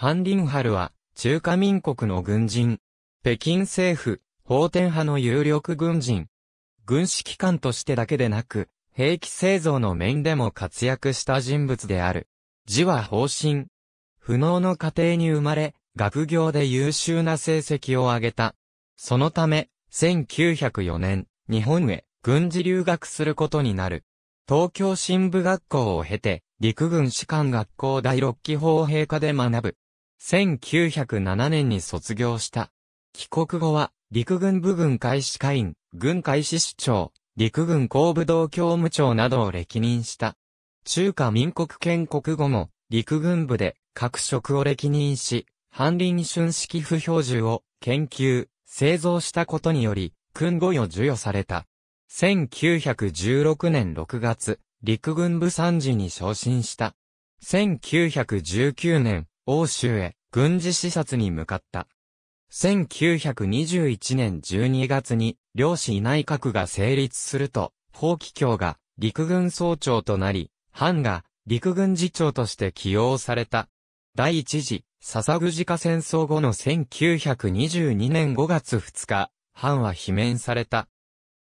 ハン・リンハルは、中華民国の軍人。北京政府、法天派の有力軍人。軍指揮官としてだけでなく、兵器製造の面でも活躍した人物である。字は方針。不能の家庭に生まれ、学業で優秀な成績を上げた。そのため、1904年、日本へ軍事留学することになる。東京新部学校を経て、陸軍士官学校第六期砲兵科で学ぶ。1907年に卒業した。帰国後は、陸軍部軍開始会員、軍開始市長、陸軍工部道教務長などを歴任した。中華民国建国後も、陸軍部で各職を歴任し、反林春式不標準を研究、製造したことにより、軍語を授与された。1916年6月、陸軍部参事に昇進した。1919年、欧州へ軍事視察に向かった。1921年12月に、両市内閣が成立すると、法規卿が陸軍総長となり、藩が陸軍次長として起用された。第一次、笹口家戦争後の1922年5月2日、藩は罷免された。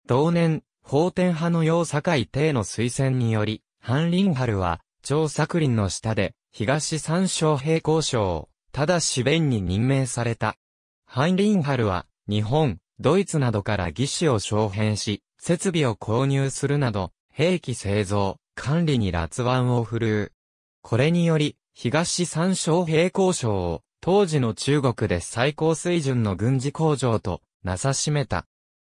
同年、法天派の洋堺帝の推薦により、藩林春は、張作林の下で、東三省平行省を、ただし弁に任命された。ハインリンハルは、日本、ドイツなどから義士を招聘し、設備を購入するなど、兵器製造、管理に辣腕を振るう。これにより、東三省平行省を、当時の中国で最高水準の軍事工場と、なさしめた。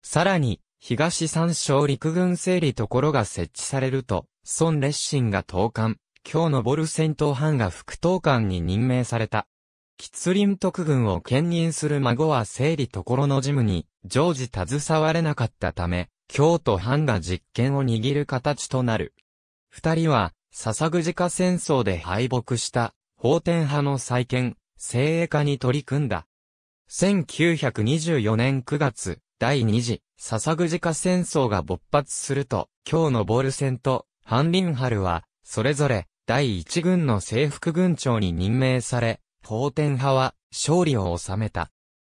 さらに、東三省陸軍整理ところが設置されると、孫烈信が統監、今日昇る戦闘班が副統監に任命された。吉林特軍を兼任する孫は整理ところの事務に常時携われなかったため、京都藩が実権を握る形となる。二人は、笹口家戦争で敗北した法天派の再建、精鋭化に取り組んだ。1924年9月、第二次、笹口家戦争が勃発すると、京のボル戦と、ハ林春は、それぞれ、第一軍の制服軍長に任命され、法天派は勝利を収めた。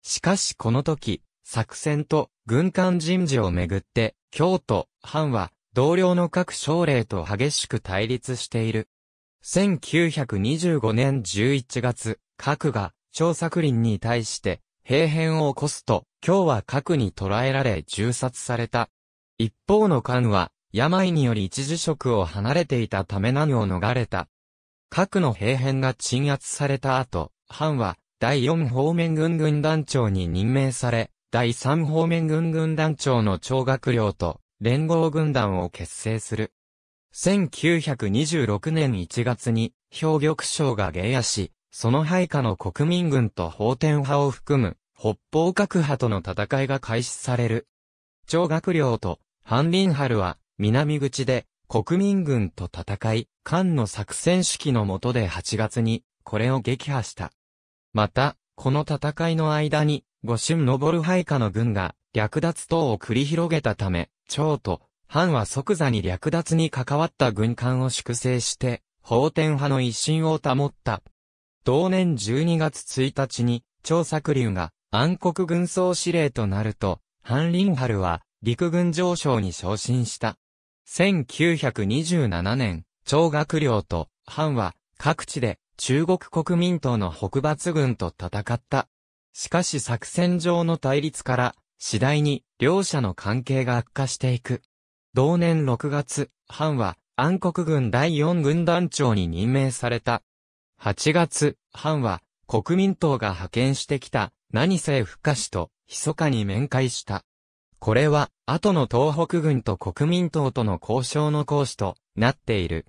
しかしこの時、作戦と軍艦人事をめぐって、京都、藩は同僚の各将令と激しく対立している。1925年11月、核が張作林に対して兵変を起こすと、今日は核に捕らえられ銃殺された。一方の艦は、病により一時職を離れていたため何を逃れた。核の兵変が鎮圧された後、藩は第4方面軍軍団長に任命され、第3方面軍軍団長の長学寮と連合軍団を結成する。1926年1月に、兵玉省が芸野し、その配下の国民軍と法天派を含む、北方各派との戦いが開始される。長学寮と、ハ林春は、南口で、国民軍と戦い、漢の作戦指揮の下で8月に、これを撃破した。また、この戦いの間に、五春登る配下の軍が、略奪等を繰り広げたため、長と、藩は即座に略奪に関わった軍艦を粛清して、法天派の一心を保った。同年12月1日に、張作流が暗黒軍総司令となると、ハ林春は陸軍上将に昇進した。1927年、超学寮と、藩は、各地で、中国国民党の北伐軍と戦った。しかし作戦上の対立から、次第に、両者の関係が悪化していく。同年6月、藩は、暗黒軍第4軍団長に任命された。8月、藩は、国民党が派遣してきた、何せ不可視と、密かに面会した。これは、後の東北軍と国民党との交渉の講師となっている。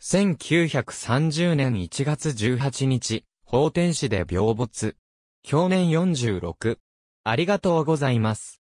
1930年1月18日、法天使で病没。去年46。ありがとうございます。